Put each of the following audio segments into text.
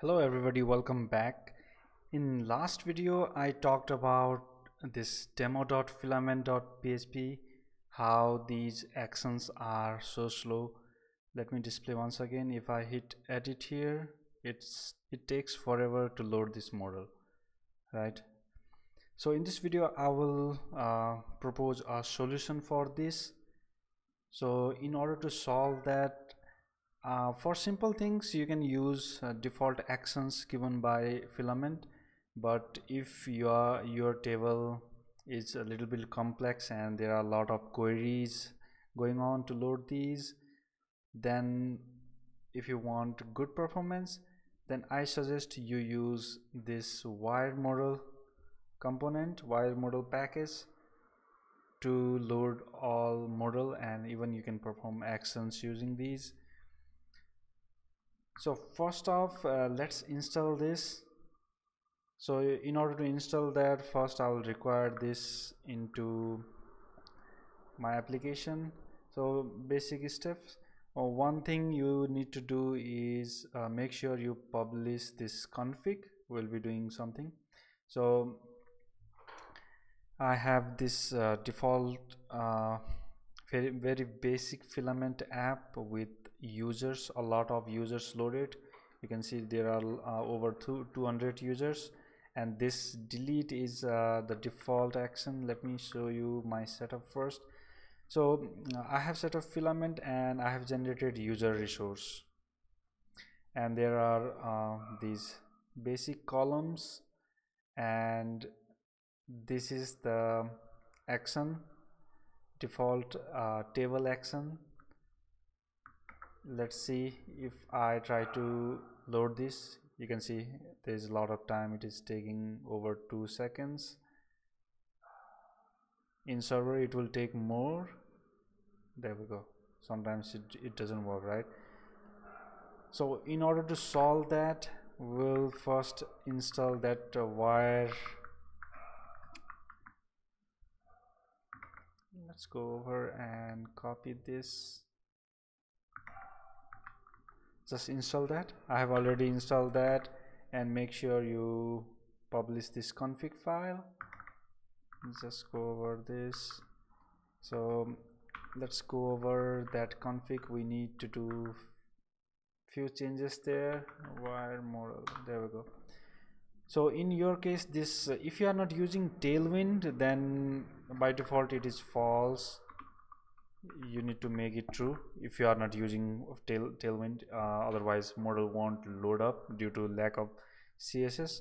hello everybody. Welcome back. In last video i talked about this demo.filament.php how these actions are so slow. Let me display once again. If i hit edit here it's it takes forever to load this model right? So in this video i will uh, propose a solution for this. So in order to solve that uh, for simple things you can use uh, default actions given by filament but if your your table is a little bit complex and there are a lot of queries going on to load these then if you want good performance then I suggest you use this wire modal component wire modal package to load all model and even you can perform actions using these so first off uh, let's install this. So in order to install that first I will require this into my application. So basic steps. Uh, one thing you need to do is uh, make sure you publish this config. We'll be doing something. So I have this uh, default uh, very very basic filament app with users a lot of users loaded. You can see there are uh, over two, 200 users. And this delete is uh, the default action. Let me show you my setup first. So uh, I have set up filament and I have generated user resource. And there are uh, these basic columns. And this is the action default uh, table action let's see if I try to load this. You can see there's a lot of time. It is taking over two seconds. In server it will take more. There we go. Sometimes it, it doesn't work right? So in order to solve that we'll first install that uh, wire. Let's go over and copy this just install that. I have already installed that and make sure you publish this config file. Just go over this. So let's go over that config. We need to do few changes there. Wire modal there we go. So in your case this if you are not using tailwind then by default it is false you need to make it true if you are not using tail tailwind. Uh, otherwise model won't load up due to lack of css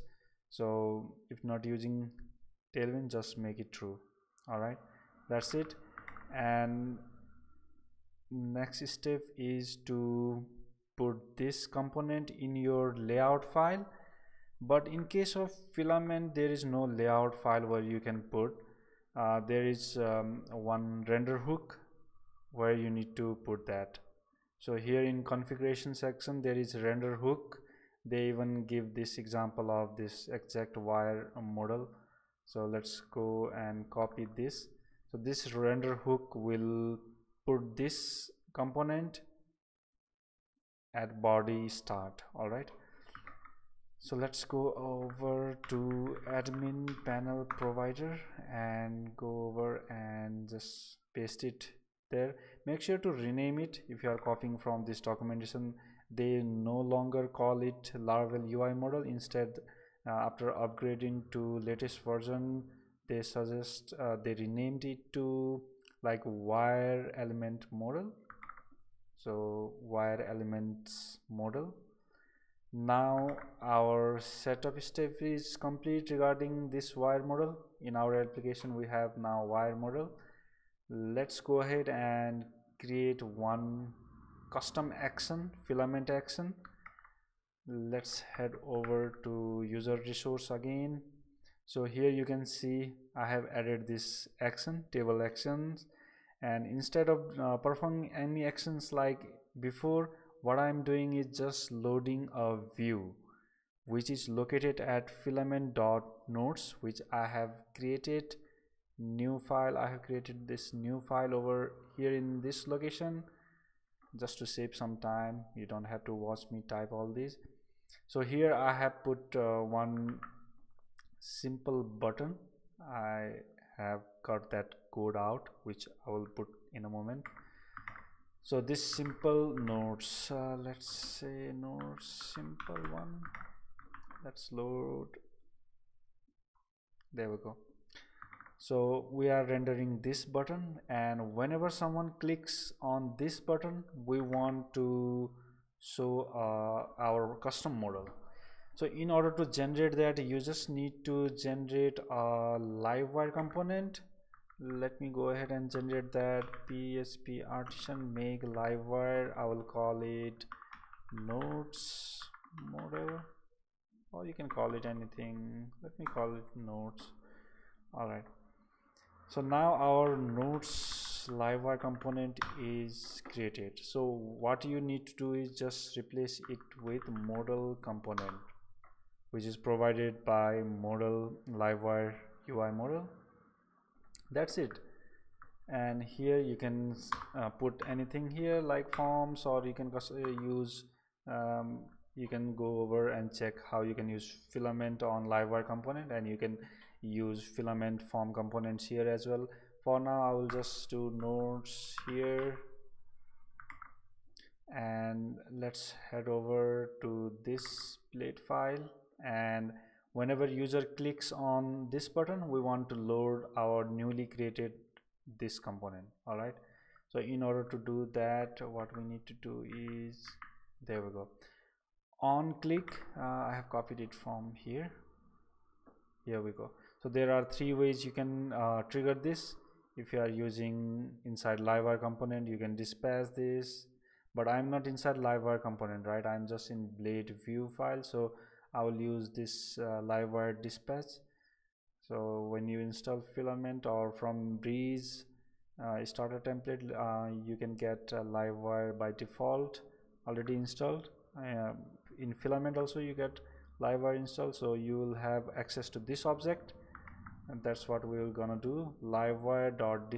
so if not using tailwind just make it true. All right? That's it. And next step is to put this component in your layout file. But in case of filament there is no layout file where you can put. Uh, there is um, one render hook where you need to put that. So here in configuration section there is render hook. They even give this example of this exact wire modal. So let's go and copy this. So this render hook will put this component at body start. All right. So let's go over to admin panel provider and go over and just paste it there. Make sure to rename it if you are copying from this documentation. They no longer call it laravel ui model. Instead uh, after upgrading to latest version they suggest uh, they renamed it to like wire element model. So wire elements model. Now our setup step is complete regarding this wire modal. In our application we have now wire modal let's go ahead and create one custom action filament action. Let's head over to user resource again. So here you can see i have added this action table actions. And instead of uh, performing any actions like before what i'm doing is just loading a view which is located at filament dot nodes which i have created new file. I have created this new file over here in this location just to save some time. You don't have to watch me type all these. So here I have put uh, one simple button. I have got that code out which I will put in a moment. So this simple nodes uh, let's say nodes simple one. Let's load. There we go so we are rendering this button and whenever someone clicks on this button we want to show uh, our custom model. So in order to generate that you just need to generate a livewire component. Let me go ahead and generate that. Php artisan make livewire i will call it nodes model or you can call it anything. Let me call it nodes all right so now our nodes livewire component is created. So what you need to do is just replace it with model component which is provided by model livewire ui model. That's it. And here you can uh, put anything here like forms or you can uh, use um, you can go over and check how you can use filament on livewire component and you can use filament form components here as well. For now I will just do nodes here. And let's head over to this blade file. And whenever user clicks on this button we want to load our newly created this component all right? So in order to do that what we need to do is there we go on click uh, I have copied it from here. Here we go. So there are three ways you can uh, trigger this. If you are using inside livewire component you can dispatch this. But i'm not inside livewire component right? I'm just in blade view file. So i will use this uh, livewire dispatch. So when you install filament or from breeze uh, starter template uh, you can get livewire by default already installed uh, in filament also you get livewire installed so you will have access to this object. And that's what we're gonna do livewire dot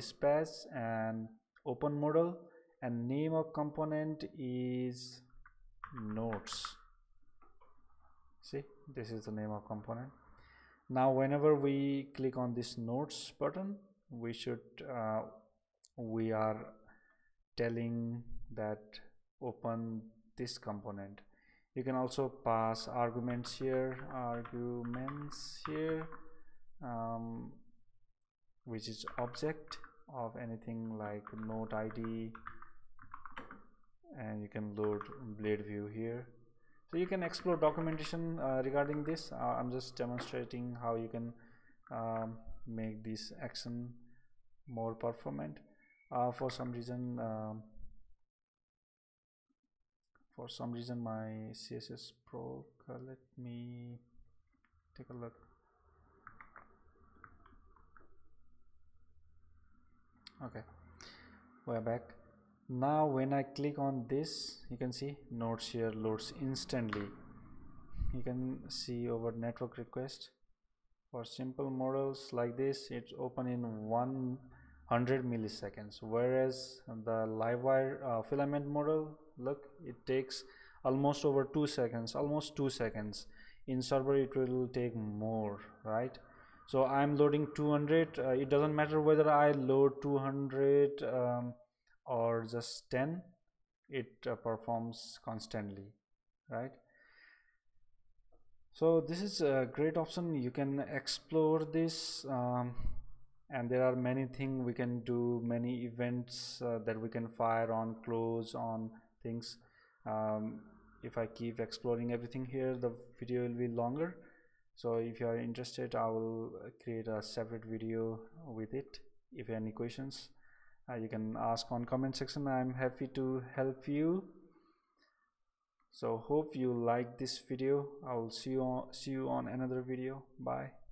and open model. And name of component is nodes. See this is the name of component. Now whenever we click on this nodes button we should uh, we are telling that open this component. You can also pass arguments here arguments here um, which is object of anything like node id and you can load blade view here. So you can explore documentation uh, regarding this. Uh, i'm just demonstrating how you can um, make this action more performant. Uh, for some reason um, for some reason my css broke. Uh, let me take a look. Okay. We're back. Now when I click on this you can see nodes here loads instantly. You can see over network request. For simple models like this it's open in 100 milliseconds whereas the livewire uh, filament model look it takes almost over two seconds almost two seconds. In server it will take more right? So i'm loading 200 uh, it doesn't matter whether i load 200 um, or just 10 it uh, performs constantly right? So this is a great option. You can explore this um, and there are many things we can do many events uh, that we can fire on close on things. Um, if I keep exploring everything here the video will be longer. So if you are interested i will create a separate video with it. If you have any questions uh, you can ask on comment section. I'm happy to help you. So hope you like this video. I will see you on, see you on another video. Bye